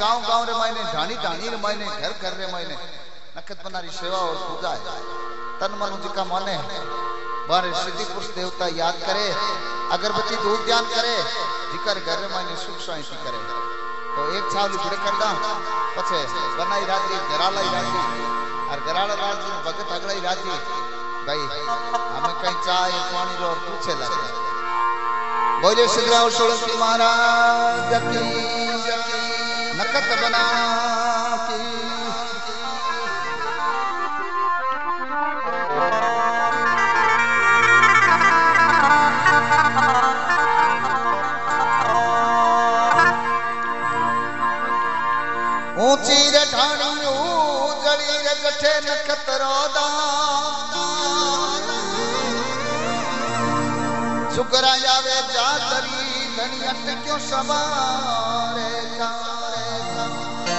गाँव गाँव रे मायने ढाणी ढाणी रे मायने घर घर रे मायने। नखत बनारी सेवा और पूजा है। तन मन जिका माने, बारे सिद्धि पुरुष देवता याद करे, अगरबत्ती धूप ध्यान करे, जिकर घर रे मायने सुख शांति करे। तो एक छावली बुड़े कर दा पछे बनाई राती घरालाई राती, और घराला राती भगत अगलाई राती, भाई, हमें कहीं चाय, पानी रो पूछे लगे। बोले सिद्धराव सोलंकी महाराज की नखद बना ऊची जठाणे कठे नखद रुकर जा वे ब्या गणीअ टियो सबा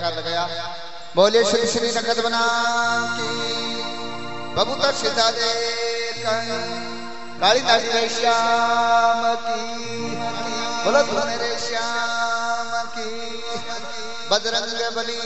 दतिए धोरा बोले, श्री श्री नगद बना की बबूत सीधा दे काली नाड़ी रे श्याम की। बोलो धुने रे श्याम की बजरंग बली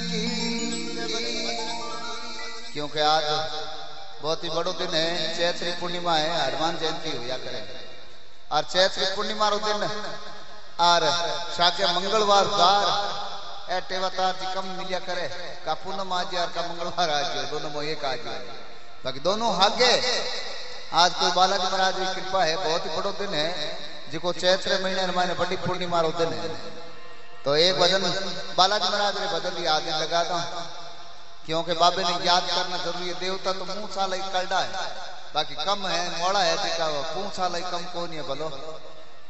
की। क्योंकि आज बहुत ही बड़ो दिन है, चैत्री पूर्णिमा है, हनुमान जयंती हुआ करे। और चैत्री पूर्णिमा रो दिन, और शाके मंगलवार द्वार मिलिया करे। का पूनम आज और का मंगलवार आज दोनों आज बाकी दोनों हागे। आज कोई बालाजी महाराज की कृपा है। बहुत ही बड़ो दिन है। जिको चैत्र महीने बड़ी पूर्णिमा रो दिन है। तो एक भजन बालाजी महाराज ने भजन याद लगा था क्योंकि बाबे ने याद करना ज़रूरी है। देवता तो मुँह साल ही कलडा है। बाकी कम है, मोड़ा है जिका मुँह साल कम कौन है भलो।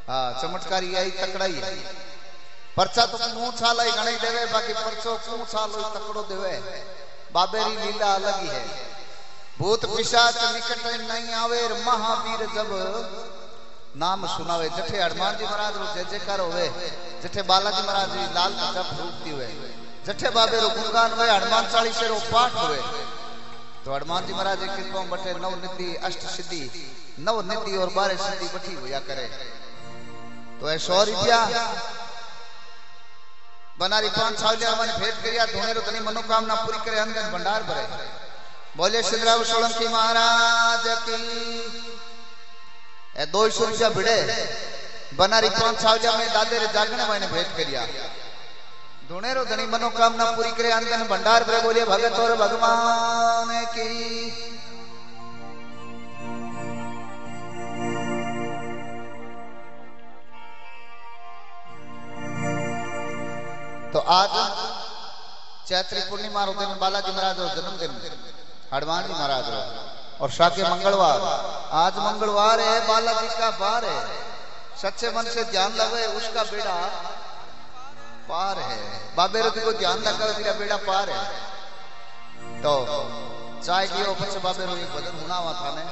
हाँ चमत्कारी आई तकड़ाई है। परचा तो साल ही घणी देवे बाकी परचो मुँह साल तकड़ो देवे बाबेरी लीला अलग ही है भूत पिशाच निकट नहीं आवे महावीर जब नाम सुनावे जठे हनुमान जी महाराज रो जय जयकार होवे जठे बालाजी महाराज जी लाल जप रूपती हुए जठे बाबे रो गुणगान हुए हनुमान चालीसे रो पाठ हुए तो हनुमान जी महाराज की कृपा बटे नव निधि अष्ट सिद्धि नव निधि और बारह सिद्धि बठी हुआ करे तो ए सौ रुपया बनारी पाँच छावलिया मैंने भेंट करिया, धोने रो तनी मनोकामना पूरी करे अंदर भंडार भरे। बोले सिद्धराव सोलंकी महाराज की। ए, दो सौ रुपया भिड़े। बनारी पाँच छावलिया में दादे रे जागने मैंने भेंट करिया। धनी मनोकामना पूरी करे अंदर भंडार भरे बोलिए भगत और भगवान की। तो आज चैत्री पूर्णिमा रो दिन बालाजी महाराज रो जन्मदिन, हनुमान जी महाराज रो। और शाके मंगलवार। आज मंगलवार है, बालाजी का बार है। सच्चे मन से ध्यान लगे उसका बेड़ा पार है। बाबे रो को ध्यान लगा तेरा बेड़ा पार है। तो चाय की पीछे बाबे रो भजन हुनावा था ने